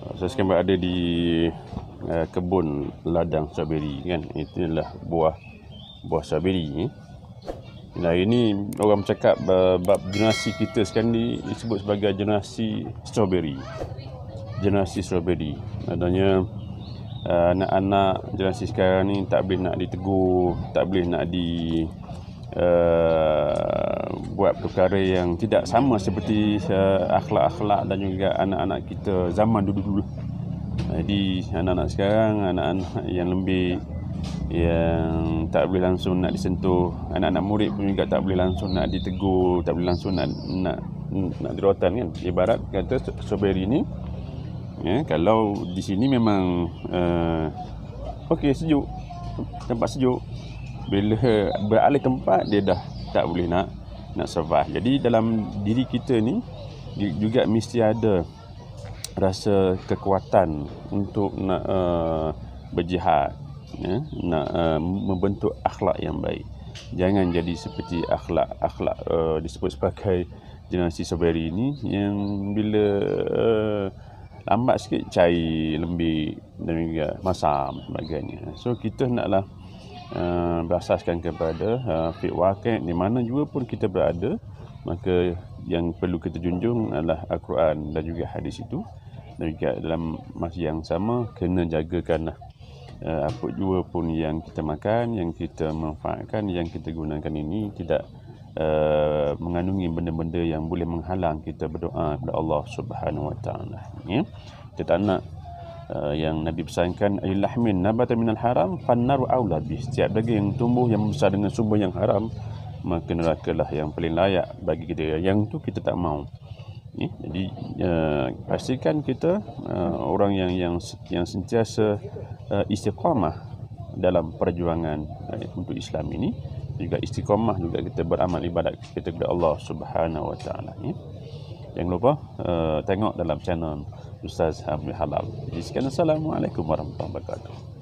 Saya sekarang berada di uh, kebun ladang strawberry kan. Itulah buah buah strawberry. Eh. Nah ini orang bercakap uh, bab generasi kita sekarang ni disebut sebagai generasi strawberry. Generasi strawberry. Adanya uh, anak-anak generasi sekarang ni tak boleh nak ditegur, tak boleh nak di uh, buat perkara yang tidak sama seperti uh, akhlak-akhlak dan juga anak-anak kita zaman dulu-dulu. Jadi anak-anak sekarang anak-anak yang lebih yang tak boleh langsung nak disentuh. Anak-anak murid pun juga tak boleh langsung nak ditegur tak boleh langsung nak nak nak dirotan kan. Ibarat kata strawberry ni ya kalau di sini memang uh, okey sejuk. Tempat sejuk bila beralih tempat dia dah tak boleh nak nak survive. Jadi dalam diri kita ni juga mesti ada rasa kekuatan untuk nak uh, berjihad ya nak uh, membentuk akhlak yang baik. Jangan jadi seperti akhlak akhlak uh, disebut sebagai generasi strawberry ini yang bila uh, lambat sikit cair lembik dan juga masam sebagainya. So kita naklah uh, berasaskan kepada uh, fiqh waqi' di mana juga pun kita berada maka yang perlu kita junjung adalah al-Quran dan juga hadis itu. Dan juga dalam masa yang sama kena jagakanlah uh, apa juga pun yang kita makan yang kita manfaatkan yang kita gunakan ini tidak uh, mengandungi benda-benda yang boleh menghalang kita berdoa kepada Allah Subhanahu Wa Taala. Ya? Kita tak nak uh, yang Nabi pesankan ilahmin nabata minal haram fannaru aula bi setiap daging yang tumbuh yang besar dengan sumber yang haram maka neraka lah yang paling layak bagi kita. Yang tu kita tak mau ya, jadi uh, pastikan kita uh, orang yang yang yang sentiasa uh, istiqamah dalam perjuangan uh, untuk Islam ini juga istiqamah juga kita beramal ibadat kita kepada Allah Subhanahu wa taala ya. Jangan lupa uh, tengok dalam channel Ustaz Hamid Halal. Jadi sekian Assalamualaikum warahmatullahi wabarakatuh.